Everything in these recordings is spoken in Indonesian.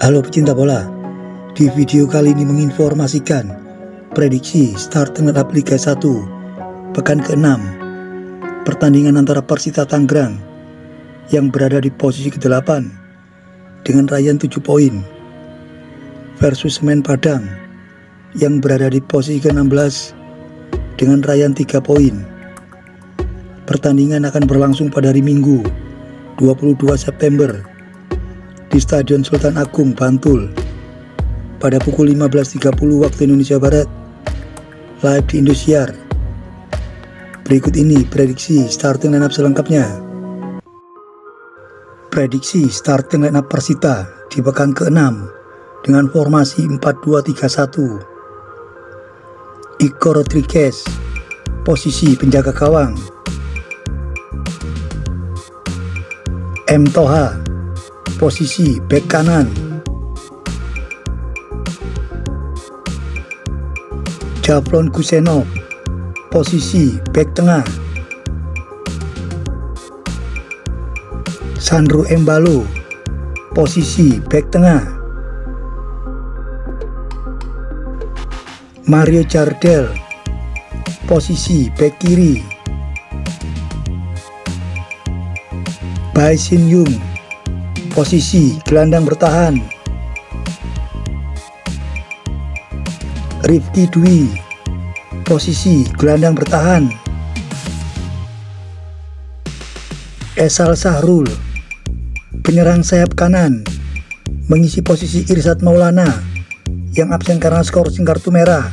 Halo pecinta bola, di video kali ini menginformasikan prediksi start dengan Liga 1 pekan ke-6 pertandingan antara Persita Tangerang yang berada di posisi ke-8 dengan raihan 7 poin versus Semen Padang yang berada di posisi ke-16 dengan raihan 3 poin. Pertandingan akan berlangsung pada hari Minggu 22 September di Stadion Sultan Agung, Bantul pada pukul 15.30 waktu Indonesia Barat live di Indosiar. Berikut ini prediksi starting lineup selengkapnya. Prediksi starting lineup Persita di pekan ke-6 dengan formasi 4-2-3-1. Iko Rodriguez, posisi penjaga gawang. M. Toha, posisi bek kanan. Javlon Gusenov, posisi bek tengah. Sandro Embalo, posisi bek tengah. Mario Jardel, posisi bek kiri. Bai Sin Yung, Posisi gelandang bertahan. Rifki Dwi Posisi gelandang bertahan. Esal Sahrul Penyerang sayap kanan Mengisi posisi Irsat Maulana Yang absen karena skor kartu merah.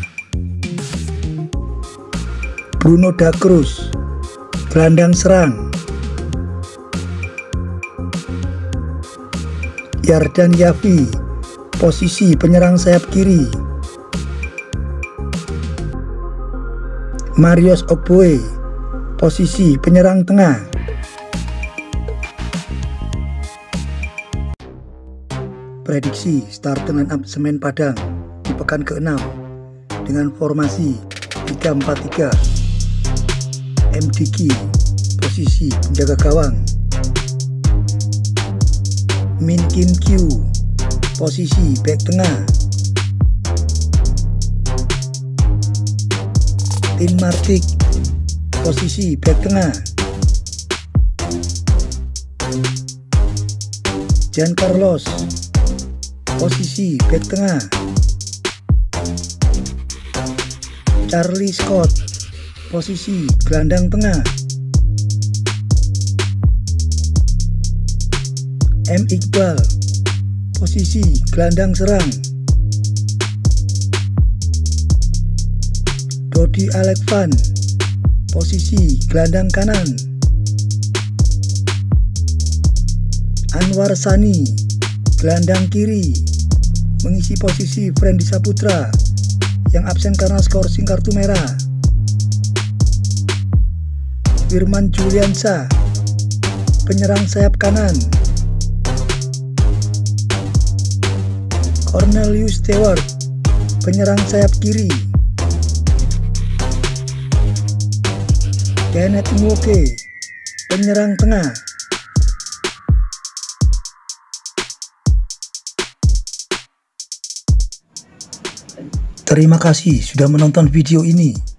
Bruno Da Cruz Gelandang serang Yardan Yafi, posisi penyerang sayap kiri. Marius Oboe, posisi penyerang tengah. Prediksi starting line up Semen Padang di pekan ke-6 dengan formasi 3-4-3. MDK, posisi penjaga gawang. Min Kim Kyu. Posisi back tengah. Tin Martik. Posisi back tengah. Jan Carlos. Posisi back tengah. Charlie Scott. Posisi gelandang tengah M. Iqbal. Posisi gelandang serang. Dodi Alekvan Posisi gelandang kanan. Anwar Sani. Gelandang kiri. Mengisi posisi Frendi Saputra Yang absen karena skor sing kartu merah. Firman Juliansa. Penyerang sayap kanan Cornelius Stewart, penyerang sayap kiri. Kenneth Nwoke, penyerang tengah. Terima kasih sudah menonton video ini.